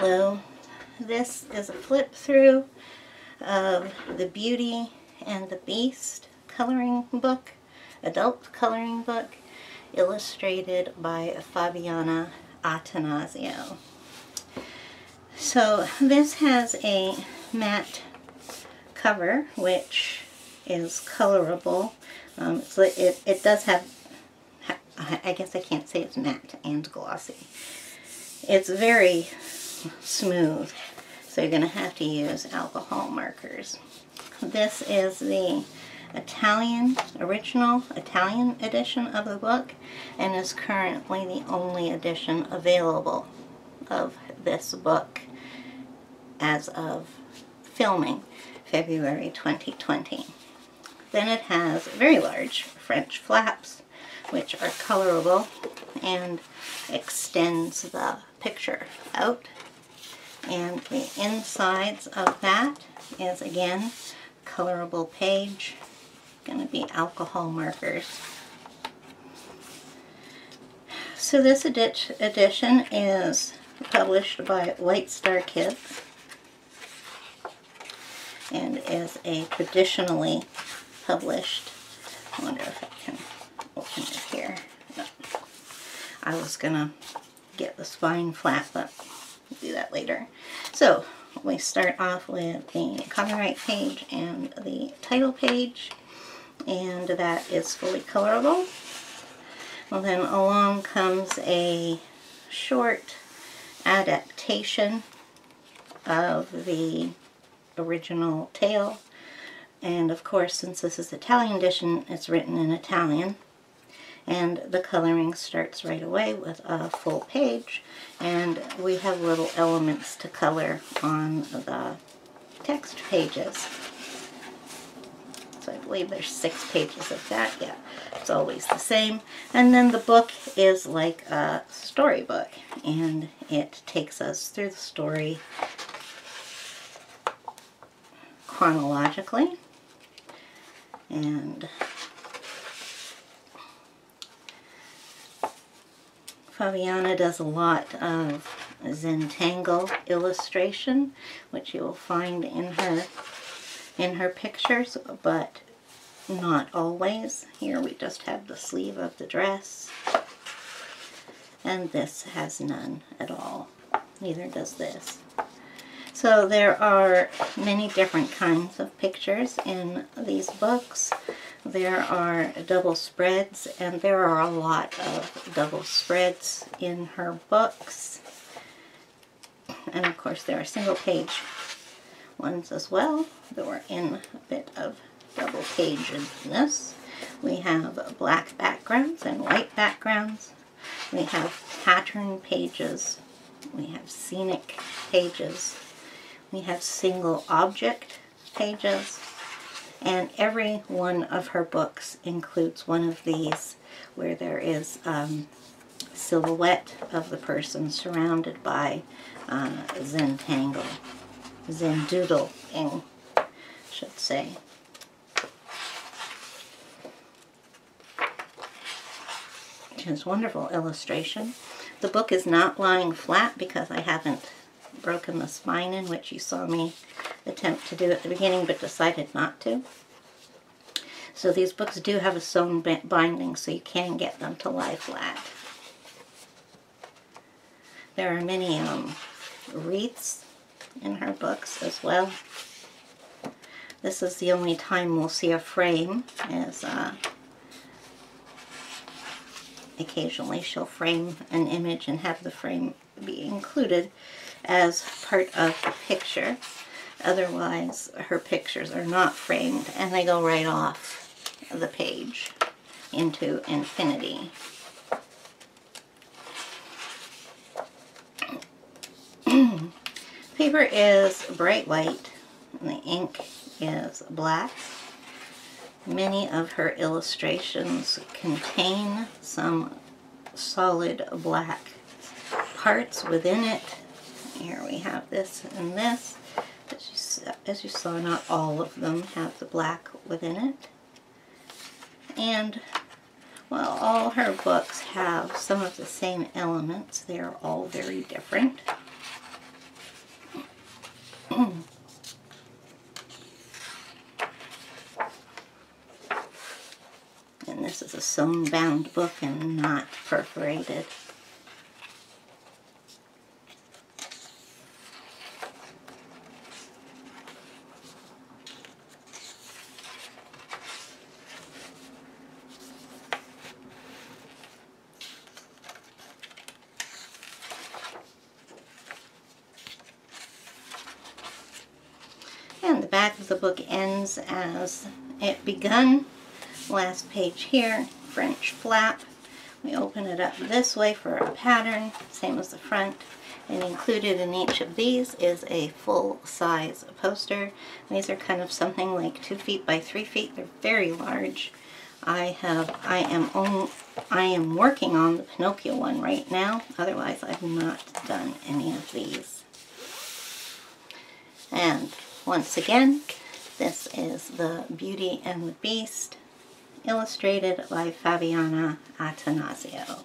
Blue. This is a flip through of the Beauty and the Beast coloring book, adult coloring book, illustrated by Fabiana Attanasio. So this has a matte cover, which is colorable. Um, so it, it does have, I guess I can't say it's matte and glossy. It's very smooth, so you're going to have to use alcohol markers. This is the Italian, original Italian edition of the book, and is currently the only edition available of this book as of filming February 2020. Then it has very large French flaps, which are colorable and extends the picture out. And the insides of that is again colorable page, going to be alcohol markers. So this edition is published by White Star Kids and is a traditionally published, I wonder if I can open it here. I was going to get the spine flat, but later. So we start off with the copyright page and the title page, and that is fully colorable. Well, then along comes a short adaptation of the original tale. And of course, since this is Italian edition, it's written in Italian. And the coloring starts right away with a full page. And we have little elements to color on the text pages. So I believe there's six pages of that. Yeah, it's always the same. And then the book is like a storybook. And it takes us through the story chronologically. And Fabiana does a lot of Zentangle illustration, which you will find in her in her pictures, but not always. Here we just have the sleeve of the dress, and this has none at all. Neither does this. So there are many different kinds of pictures in these books. There are double spreads, and there are a lot of double spreads in her books. And of course there are single page ones as well that were in a bit of double pages We have black backgrounds and white backgrounds. We have pattern pages. We have scenic pages. We have single object pages. And every one of her books includes one of these where there is um, silhouette of the person surrounded by uh, Zentangle. Zendoodling, should say. Which is wonderful illustration. The book is not lying flat because I haven't broken the spine in, which you saw me attempt to do at the beginning, but decided not to. So these books do have a sewn binding, so you can get them to lie flat. There are many um, wreaths in her books as well. This is the only time we'll see a frame, as uh, occasionally she'll frame an image and have the frame be included as part of the picture. Otherwise, her pictures are not framed and they go right off the page into infinity. Paper is bright white and the ink is black. Many of her illustrations contain some solid black parts within it here we have this and this as you saw not all of them have the black within it. And well all her books have some of the same elements. They're all very different. And this is a sewn bound book and not perforated. The book ends as it begun. Last page here, French flap. We open it up this way for a pattern, same as the front. And included in each of these is a full-size poster. These are kind of something like two feet by three feet. They're very large. I have, I am on, I am working on the Pinocchio one right now. Otherwise, I've not done any of these. And once again, this is the Beauty and the Beast, illustrated by Fabiana Attanasio.